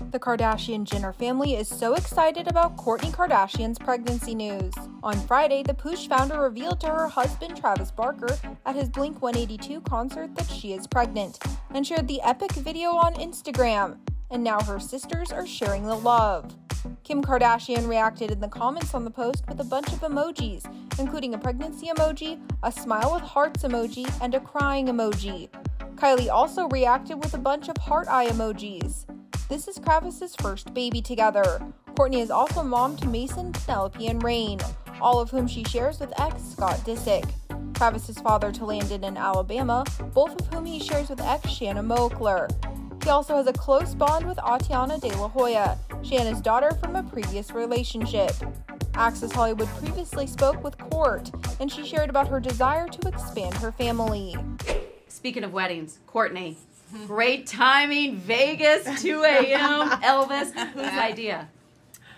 The Kardashian Jenner family is so excited about Kourtney Kardashian's pregnancy news. On Friday, the Poosh founder revealed to her husband Travis Barker at his Blink 182 concert that she is pregnant and shared the epic video on Instagram. And now her sisters are sharing the love. Kim Kardashian reacted in the comments on the post with a bunch of emojis, including a pregnancy emoji, a smile with hearts emoji, and a crying emoji. Kylie also reacted with a bunch of heart eye emojis. This is Travis's first baby together. Kourtney is also mom to Mason, Penelope, and Rain, all of whom she shares with ex Scott Disick. Travis's father to Landon in Alabama, both of whom he shares with ex Shanna Moakler. He also has a close bond with Atiana De La Hoya, Shanna's daughter from a previous relationship. Access Hollywood previously spoke with Court, and she shared about her desire to expand her family. Speaking of weddings, Kourtney, Great timing, Vegas, 2 a.m. Elvis, whose idea?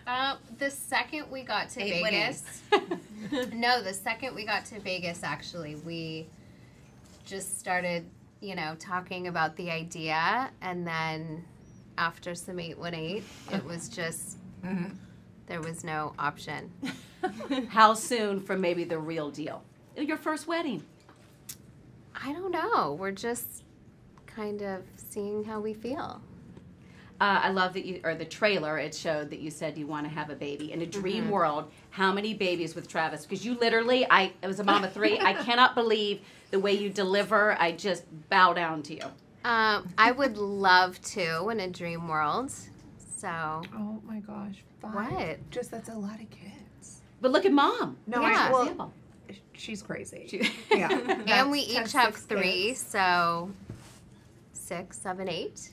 Uh, the second we got to Eight Vegas, no, the second we got to Vegas, actually, we just started, you know, talking about the idea, and then after some eight one eight, it was just there was no option. How soon from maybe the real deal? Your first wedding. I don't know. We're just kind of seeing how we feel. Uh, I love that you, or the trailer, it showed that you said you want to have a baby. In a dream world, how many babies with Travis? Because you literally, I, it was a mom of three. I cannot believe the way you deliver. I just bow down to you. Um, I would love to in a dream world. So Oh my gosh. Five. What? Just that's a lot of kids. But look at mom. No, Yeah. I, well, she's crazy. She- yeah. and we each have three, kids. so six, seven, eight.